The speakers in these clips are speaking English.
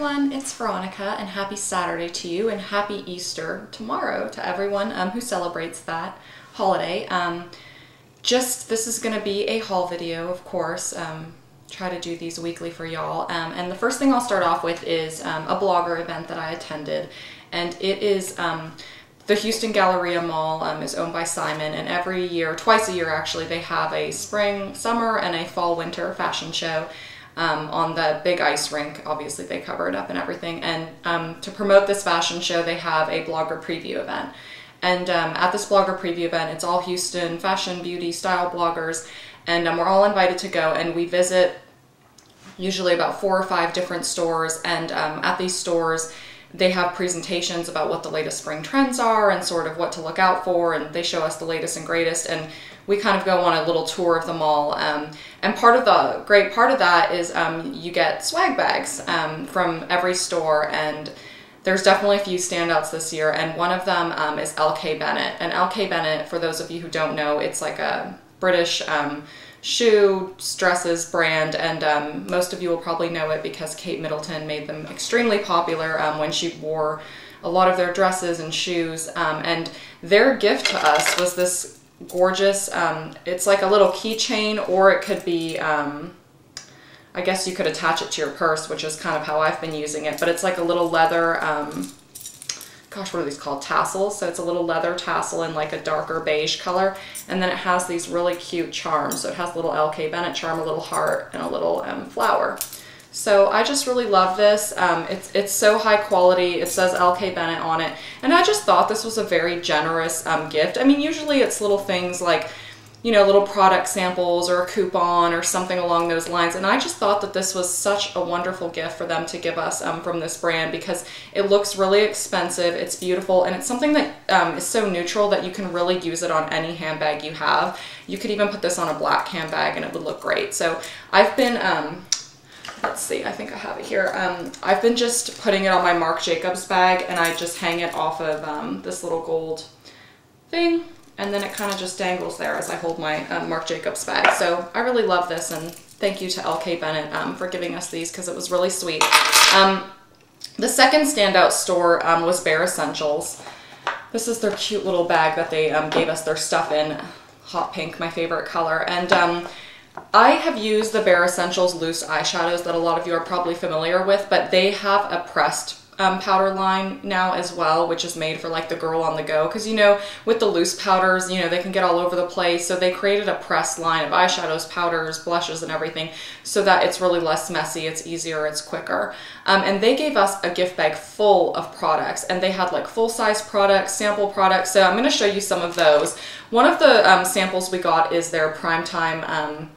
everyone, it's Veronika and happy Saturday to you and happy Easter tomorrow to everyone um, who celebrates that holiday. Um, just, this is gonna be a haul video, of course. Um, try to do these weekly for y'all. Um, and the first thing I'll start off with is um, a blogger event that I attended. And it is um, the Houston Galleria Mall um, is owned by Simon, and every year, twice a year actually, they have a spring, summer, and a fall winter fashion show um, on the big ice rink. Obviously, they cover it up and everything. And um, to promote this fashion show, they have a blogger preview event. And um, at this blogger preview event, it's all Houston fashion, beauty, style bloggers, and um, we're all invited to go. And we visit usually about four or five different stores. And um, at these stores, they have presentations about what the latest spring trends are and sort of what to look out for. And they show us the latest and greatest. And we kind of go on a little tour of the mall. Um, and part of the great part of that is um, you get swag bags um, from every store and there's definitely a few standouts this year and one of them um, is LK Bennett. And LK Bennett, for those of you who don't know, it's like a British um, shoe dresses brand and um, most of you will probably know it because Kate Middleton made them extremely popular when she wore a lot of their dresses and shoes and their gift to us was this gorgeous. Um, it's like a little keychain or it could be, um, I guess you could attach it to your purse, which is kind of how I've been using it, but it's like a little leather, um, gosh, what are these called? Tassels. So it's a little leather tassel in like a darker beige color. And then it has these really cute charms. So it has a little LK Bennett charm, a little heart, and a little um, flower. So I just really love this. Um, it's, it's so high quality. It says LK Bennett on it. And I just thought this was a very generous um, gift. I mean, usually it's little things like, you know, little product samples or a coupon or something along those lines. And I just thought that this was such a wonderful gift for them to give us um, from this brand because it looks really expensive, it's beautiful, and it's something that um, is so neutral that you can really use it on any handbag you have. You could even put this on a black handbag and it would look great. So I've been um, let's see, I think I have it here. Um, I've been just putting it on my Marc Jacobs bag and I just hang it off of um, this little gold thing and then it kind of just dangles there as I hold my um, Marc Jacobs bag. So I really love this and thank you to LK Bennett um, for giving us these because it was really sweet. Um, the second standout store um, was Bare Escentuals. This is their cute little bag that they gave us their stuff in. Hot pink, my favorite color. And I have used the Bare Escentuals loose eyeshadows that a lot of you are probably familiar with, but they have a pressed um, powder line now as well, which is made for like the girl on the go. Cause you know, with the loose powders, you know, they can get all over the place. So they created a pressed line of eyeshadows, powders, blushes, and everything so that it's really less messy, it's easier, it's quicker. Um, and they gave us a gift bag full of products and they had like full size products, sample products. So I'm gonna show you some of those. One of the um, samples we got is their Primetime um,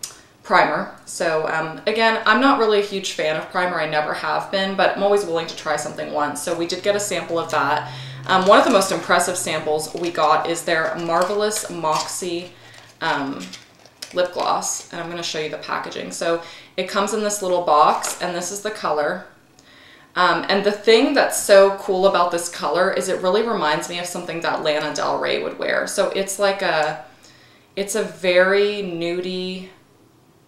primer. So um, again, I'm not really a huge fan of primer. I never have been, but I'm always willing to try something once. So we did get a sample of that. Um, one of the most impressive samples we got is their Marvelous Moxie um, lip gloss. And I'm gonna show you the packaging. So it comes in this little box and this is the color. Um, and the thing that's so cool about this color is it really reminds me of something that Lana Del Rey would wear. So it's like a, it's a very nudie,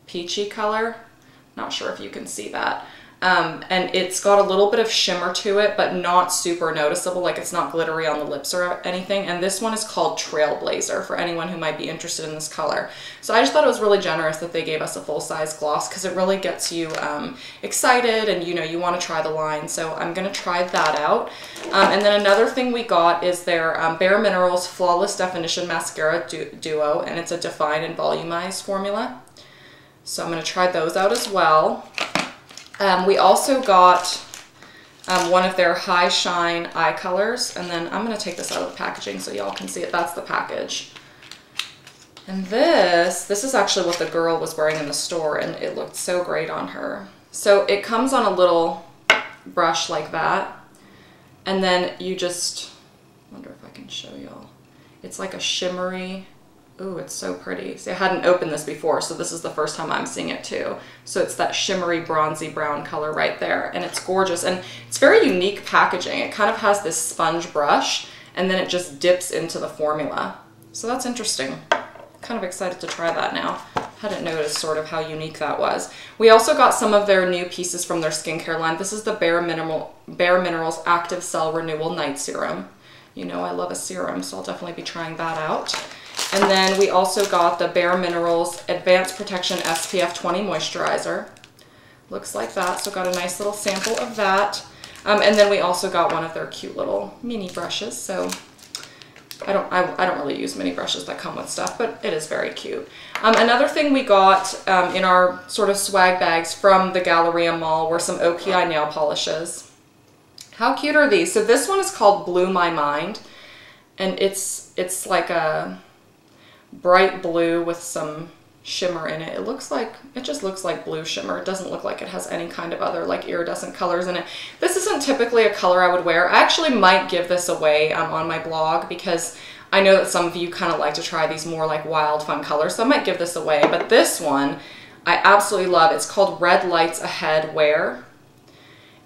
peachy color. Not sure if you can see that. Um, and it's got a little bit of shimmer to it, but not super noticeable, like it's not glittery on the lips or anything. And this one is called Trailblazer for anyone who might be interested in this color. So I just thought it was really generous that they gave us a full-size gloss because it really gets you um, excited and you know you want to try the line. So I'm going to try that out. Um, and then another thing we got is their um, Bare Minerals Flawless Definition Mascara du Duo, and it's a Define and Volumize formula. So I'm going to try those out as well. Um, we also got um, one of their High Shine eye colors. And then I'm going to take this out of the packaging so y'all can see it. That's the package. And this, this is actually what the girl was wearing in the store and it looked so great on her. So it comes on a little brush like that. And then you just, wonder if I can show y'all. It's like a shimmery Ooh, it's so pretty. See, I hadn't opened this before, so this is the first time I'm seeing it too. So it's that shimmery bronzy brown color right there, and it's gorgeous. And it's very unique packaging. It kind of has this sponge brush, and then it just dips into the formula. So that's interesting. Kind of excited to try that now. hadn't noticed sort of how unique that was. We also got some of their new pieces from their skincare line. This is the Bare, Minimal, Bare Minerals Active Cell Renewal Night Serum. You know I love a serum, so I'll definitely be trying that out. And then we also got the Bare Minerals Advanced Protection SPF 20 Moisturizer. Looks like that, so got a nice little sample of that. Um, and then we also got one of their cute little mini brushes, so I don't, I, I, don't really use mini brushes that come with stuff, but it is very cute. Um, another thing we got um, in our sort of swag bags from the Galleria Mall were some OPI nail polishes. How cute are these? So this one is called Blue My Mind, and it's it's like a bright blue with some shimmer in it. It looks like, it just looks like blue shimmer. It doesn't look like it has any kind of other like iridescent colors in it. This isn't typically a color I would wear. I actually might give this away um, on my blog because I know that some of you kind of like to try these more like wild fun colors. So I might give this away, but this one I absolutely love. It's called Red Lights Ahead Where.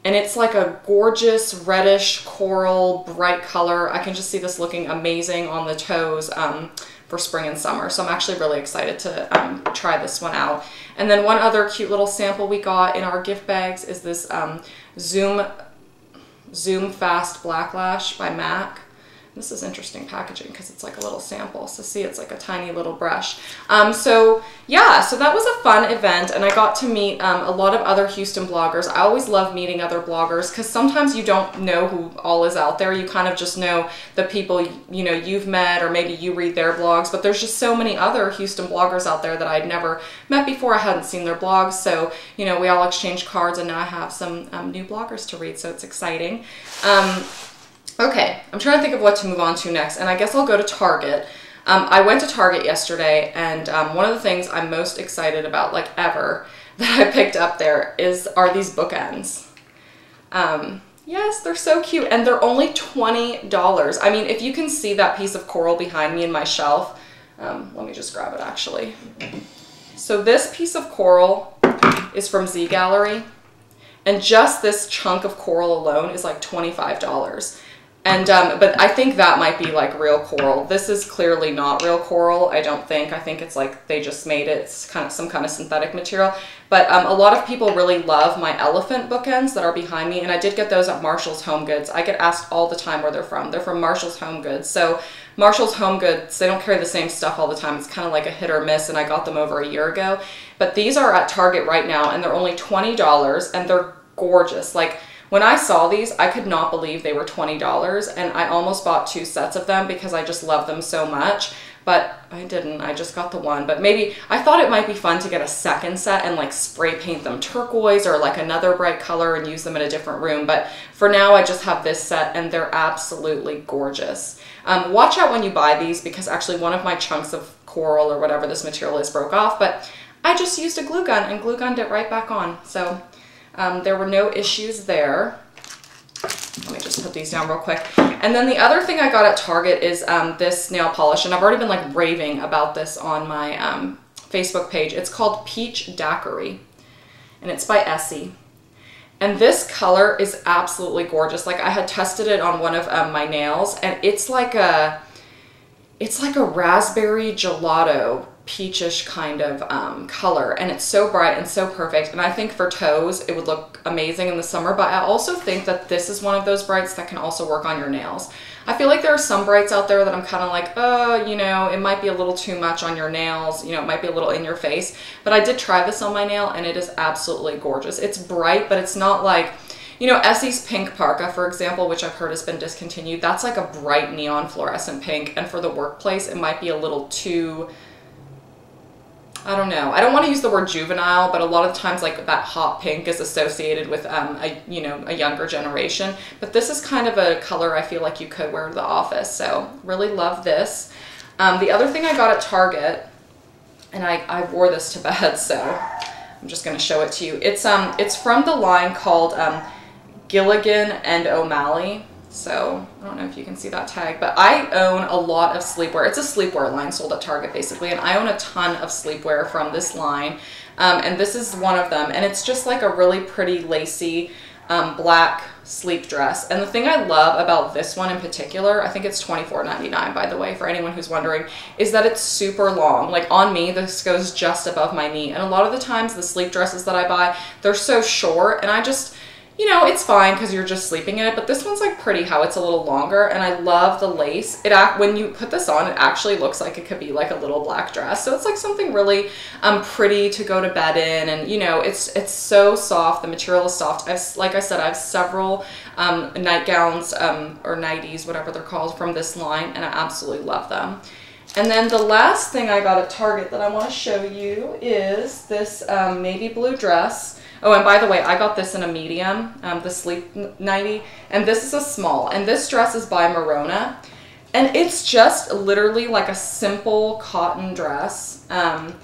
And it's like a gorgeous reddish coral bright color. I can just see this looking amazing on the toes. Um, for spring and summer. So I'm actually really excited to um, try this one out. And then one other cute little sample we got in our gift bags is this um, Zoom Zoom Fast Black Lash by MAC. This is interesting packaging because it's like a little sample. So see, it's like a tiny little brush. Um, so yeah, so that was a fun event and I got to meet um, a lot of other Houston bloggers. I always love meeting other bloggers because sometimes you don't know who all is out there. You kind of just know the people, you know, you've met or maybe you read their blogs, but there's just so many other Houston bloggers out there that I'd never met before. I hadn't seen their blogs. So, you know, we all exchanged cards and now I have some um, new bloggers to read. So it's exciting. Okay, I'm trying to think of what to move on to next, and I guess I'll go to Target. Um, I went to Target yesterday, and um, one of the things I'm most excited about, like ever, that I picked up there is are these bookends. Um, yes, they're so cute, and they're only $20. I mean, if you can see that piece of coral behind me in my shelf, um, let me just grab it actually. So this piece of coral is from Z Gallery. and just this chunk of coral alone is like $25. And, um, but I think that might be like real coral. This is clearly not real coral, I don't think. I think it's like they just made it, it's kind of some kind of synthetic material. But um, a lot of people really love my elephant bookends that are behind me, and I did get those at Marshall's Home Goods. I get asked all the time where they're from. They're from Marshall's Home Goods. So Marshall's Home Goods, they don't carry the same stuff all the time. It's kind of like a hit or miss, and I got them over a year ago. But these are at Target right now, and they're only $20, and they're gorgeous. Like, when I saw these, I could not believe they were $20 and I almost bought two sets of them because I just love them so much. But I didn't, I just got the one. But maybe, I thought it might be fun to get a second set and like spray paint them turquoise or like another bright color and use them in a different room. But for now, I just have this set and they're absolutely gorgeous. Um, watch out when you buy these because actually one of my chunks of coral or whatever this material is broke off. But I just used a glue gun and glue gunned it right back on. So um, there were no issues there. Let me just put these down real quick. And then the other thing I got at Target is um, this nail polish, and I've already been like raving about this on my um, Facebook page. It's called Peach Daiquiri, and it's by Essie. And this color is absolutely gorgeous. Like I had tested it on one of um, my nails, and it's like a, it's like a raspberry gelato peachish kind of um, color and it's so bright and so perfect and I think for toes it would look amazing in the summer but I also think that this is one of those brights that can also work on your nails. I feel like there are some brights out there that I'm kind of like, oh, you know, it might be a little too much on your nails, you know, it might be a little in your face, but I did try this on my nail and it is absolutely gorgeous. It's bright, but it's not like, you know, Essie's pink parka, for example, which I've heard has been discontinued, that's like a bright neon fluorescent pink. And for the workplace, it might be a little too I don't know. I don't want to use the word juvenile, but a lot of times like that hot pink is associated with um, a you know a younger generation. But this is kind of a color I feel like you could wear to the office. So really love this. Um, the other thing I got at Target, and I, I wore this to bed, so I'm just gonna show it to you. It's um it's from the line called um, Gilligan and O'Malley. So I don't know if you can see that tag, but I own a lot of sleepwear. It's a sleepwear line sold at Target basically, and I own a ton of sleepwear from this line. Um, and this is one of them, and it's just like a really pretty lacy um, black sleep dress. And the thing I love about this one in particular, I think it's $24.99 by the way, for anyone who's wondering, is that it's super long. Like on me, this goes just above my knee. And a lot of the times the sleep dresses that I buy, they're so short and I just, you know, it's fine because you're just sleeping in it, but this one's like pretty how it's a little longer and I love the lace. It act When you put this on, it actually looks like it could be like a little black dress. So it's like something really um, pretty to go to bed in and you know, it's it's so soft. The material is soft. I've, like I said, I have several um, nightgowns um, or nighties, whatever they're called from this line and I absolutely love them. And then the last thing I got at Target that I want to show you is this um, navy blue dress. Oh, and by the way, I got this in a medium, um, the sleep nighty, and this is a small. And this dress is by Merona. And it's just literally like a simple cotton dress. Um,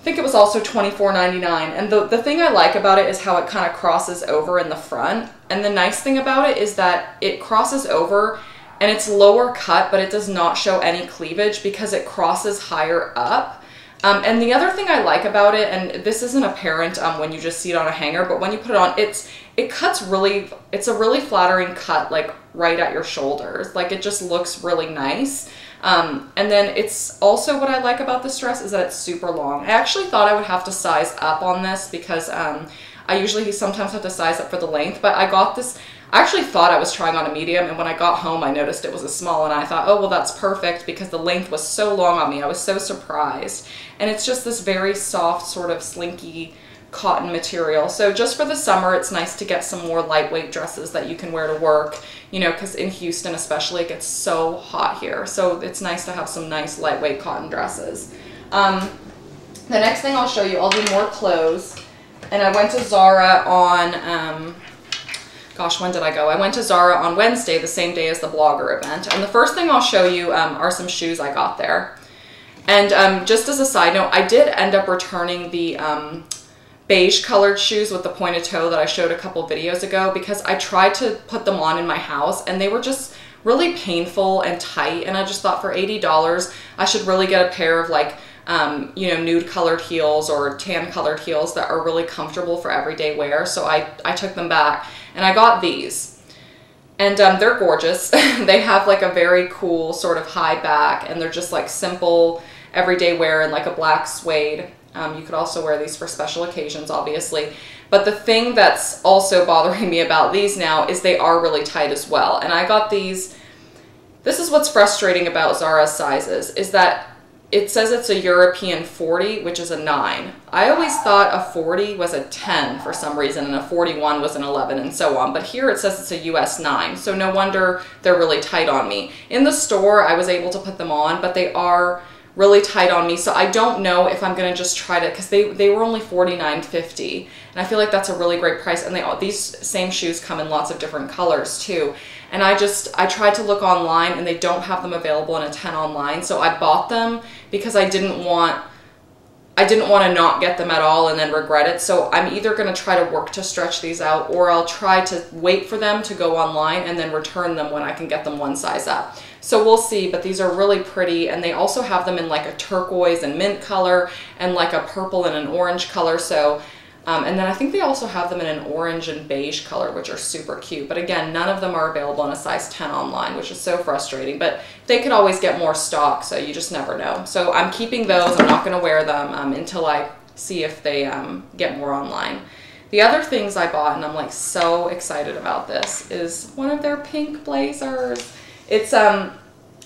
I think it was also $24.99. And the, the thing I like about it is how it kind of crosses over in the front. And the nice thing about it is that it crosses over and it's lower cut, but it does not show any cleavage because it crosses higher up. Um, and the other thing I like about it, and this isn't apparent um, when you just see it on a hanger, but when you put it on, it's it cuts really, it's a really flattering cut, like right at your shoulders. Like it just looks really nice. Um, and then it's also what I like about this dress is that it's super long. I actually thought I would have to size up on this because um, I usually sometimes have to size up for the length, but I got this, I actually thought I was trying on a medium and when I got home I noticed it was a small and I thought, oh, well that's perfect because the length was so long on me. I was so surprised. And it's just this very soft sort of slinky cotton material. So just for the summer, it's nice to get some more lightweight dresses that you can wear to work, you know, because in Houston especially, it gets so hot here. So it's nice to have some nice lightweight cotton dresses. Um, the next thing I'll show you, I'll do more clothes. And I went to Zara on, um, gosh, when did I go? I went to Zara on Wednesday, the same day as the blogger event. And the first thing I'll show you um, are some shoes I got there. And um, just as a side note, I did end up returning the um, beige colored shoes with the pointed toe that I showed a couple videos ago because I tried to put them on in my house and they were just really painful and tight. And I just thought for $80, I should really get a pair of like um, you know, nude colored heels or tan colored heels that are really comfortable for everyday wear. So I, I took them back and I got these. And um, they're gorgeous. they have like a very cool sort of high back and they're just like simple everyday wear and like a black suede. Um, you could also wear these for special occasions, obviously. But the thing that's also bothering me about these now is they are really tight as well. And I got these, this is what's frustrating about Zara's sizes, is that it says it's a European 40, which is a 9. I always thought a 40 was a 10 for some reason, and a 41 was an 11, and so on. But here it says it's a US 9, so no wonder they're really tight on me. In the store, I was able to put them on, but they are really tight on me. So I don't know if I'm gonna just try to, because they, they were only $49.50. And I feel like that's a really great price. And they these same shoes come in lots of different colors too. And I just, I tried to look online and they don't have them available in a 10 online. So I bought them because I didn't want I didn't want to not get them at all and then regret it. So I'm either going to try to work to stretch these out or I'll try to wait for them to go online and then return them when I can get them one size up. So we'll see, but these are really pretty and they also have them in like a turquoise and mint color and like a purple and an orange color. So um, and then I think they also have them in an orange and beige color, which are super cute. But again, none of them are available in a size 10 online, which is so frustrating. But they could always get more stock, so you just never know. So I'm keeping those. I'm not going to wear them um, until I see if they um, get more online. The other things I bought, and I'm like so excited about this, is one of their pink blazers. It's um,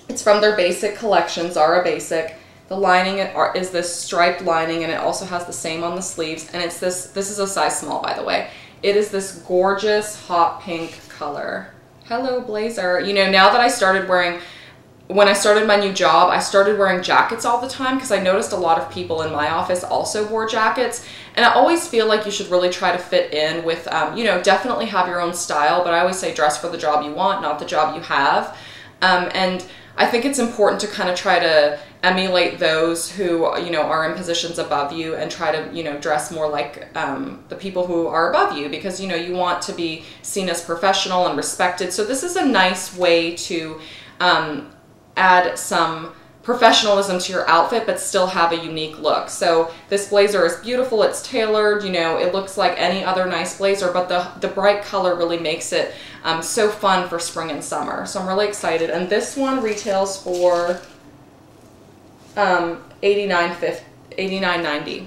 it's from their basic collection, Zara Basic. The lining is this striped lining and it also has the same on the sleeves and it's this, this is a size small by the way. It is this gorgeous hot pink color. Hello blazer. You know, now that I started wearing, when I started my new job, I started wearing jackets all the time because I noticed a lot of people in my office also wore jackets. And I always feel like you should really try to fit in with, um, you know, definitely have your own style, but I always say dress for the job you want, not the job you have. Um, and I think it's important to kind of try to emulate those who you know are in positions above you and try to you know dress more like um, the people who are above you because you know you want to be seen as professional and respected. So this is a nice way to um, add some professionalism to your outfit, but still have a unique look. So this blazer is beautiful. It's tailored. You know, it looks like any other nice blazer, but the, the bright color really makes it um, so fun for spring and summer. So I'm really excited. And this one retails for um, 89.90.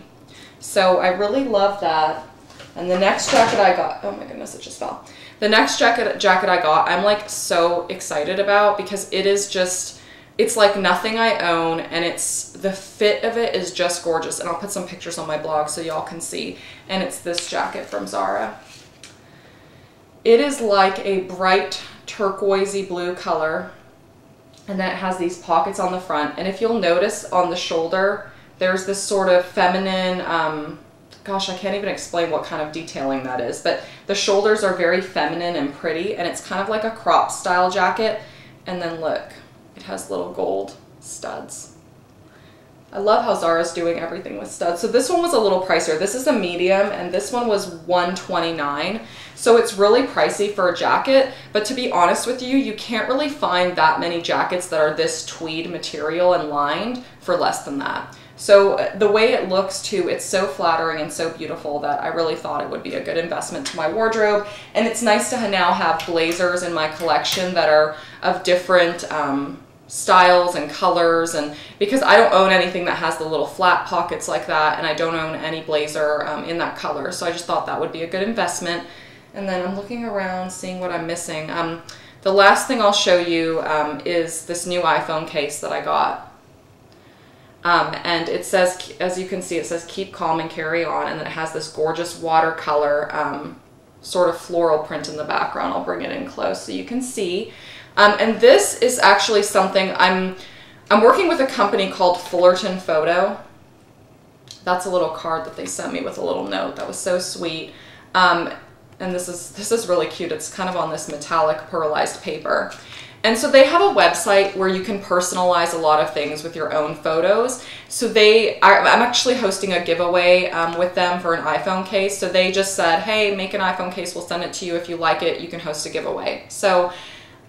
So I really love that. And the next jacket I got, oh my goodness, it just fell. The next jacket jacket I got, I'm like so excited about because it is just it's like nothing I own and it's the fit of it is just gorgeous and I'll put some pictures on my blog so y'all can see. And it's this jacket from Zara. It is like a bright turquoisey blue color and then it has these pockets on the front. And if you'll notice on the shoulder there's this sort of feminine um, gosh I can't even explain what kind of detailing that is but the shoulders are very feminine and pretty and it's kind of like a crop style jacket. And then look has little gold studs. I love how Zara's doing everything with studs. So this one was a little pricier. This is a medium and this one was 129. So it's really pricey for a jacket, but to be honest with you, you can't really find that many jackets that are this tweed material and lined for less than that. So uh, the way it looks too, it's so flattering and so beautiful that I really thought it would be a good investment to my wardrobe. And it's nice to now have blazers in my collection that are of different um, styles and colors and because I don't own anything that has the little flat pockets like that and I don't own any blazer um, in that color so I just thought that would be a good investment. And then I'm looking around seeing what I'm missing. Um, the last thing I'll show you um, is this new iPhone case that I got. Um, and it says as you can see it says keep calm and carry on and it has this gorgeous watercolor um, sort of floral print in the background. I'll bring it in close so you can see um, and this is actually something I'm, I'm working with a company called Fullerton Photo. That's a little card that they sent me with a little note. That was so sweet. Um, and this is, this is really cute. It's kind of on this metallic pearlized paper. And so they have a website where you can personalize a lot of things with your own photos. So they, I'm actually hosting a giveaway um, with them for an iPhone case. So they just said, hey, make an iPhone case. We'll send it to you. If you like it, you can host a giveaway. So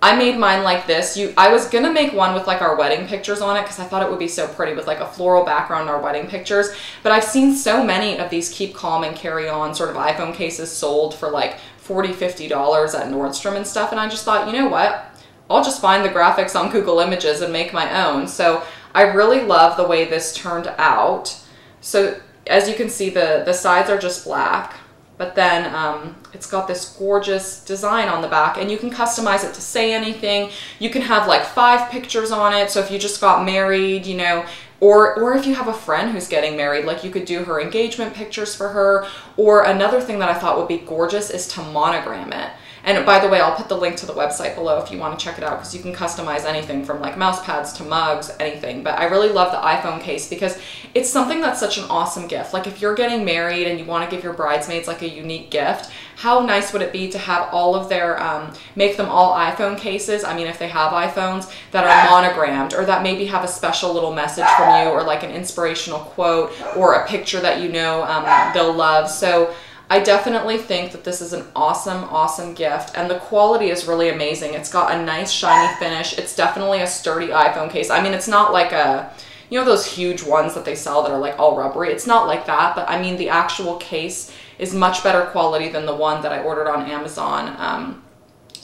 I made mine like this. You, I was gonna make one with like our wedding pictures on it because I thought it would be so pretty with like a floral background our wedding pictures. But I've seen so many of these keep calm and carry on sort of iPhone cases sold for like 40 $50 at Nordstrom and stuff. And I just thought, you know what? I'll just find the graphics on Google Images and make my own. So I really love the way this turned out. So as you can see, the, the sides are just black but then um, it's got this gorgeous design on the back and you can customize it to say anything. You can have like five pictures on it. So if you just got married, you know, or, or if you have a friend who's getting married, like you could do her engagement pictures for her. Or another thing that I thought would be gorgeous is to monogram it. And by the way, I'll put the link to the website below if you want to check it out because you can customize anything from like mouse pads to mugs, anything. But I really love the iPhone case because it's something that's such an awesome gift. Like if you're getting married and you want to give your bridesmaids like a unique gift, how nice would it be to have all of their, um, make them all iPhone cases, I mean if they have iPhones, that are monogrammed or that maybe have a special little message from you or like an inspirational quote or a picture that you know um, they'll love. So I definitely think that this is an awesome, awesome gift and the quality is really amazing. It's got a nice shiny finish. It's definitely a sturdy iPhone case. I mean, it's not like a, you know those huge ones that they sell that are like all rubbery. It's not like that, but I mean the actual case is much better quality than the one that I ordered on Amazon. Um,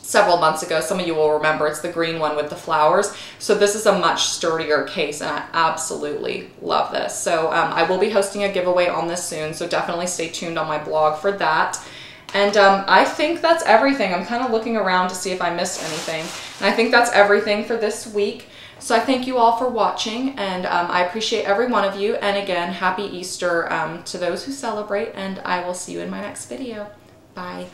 several months ago. Some of you will remember it's the green one with the flowers. So this is a much sturdier case and I absolutely love this. So um, I will be hosting a giveaway on this soon. So definitely stay tuned on my blog for that. And um, I think that's everything. I'm kind of looking around to see if I missed anything. And I think that's everything for this week. So I thank you all for watching and um, I appreciate every one of you. And again, happy Easter um, to those who celebrate and I will see you in my next video. Bye.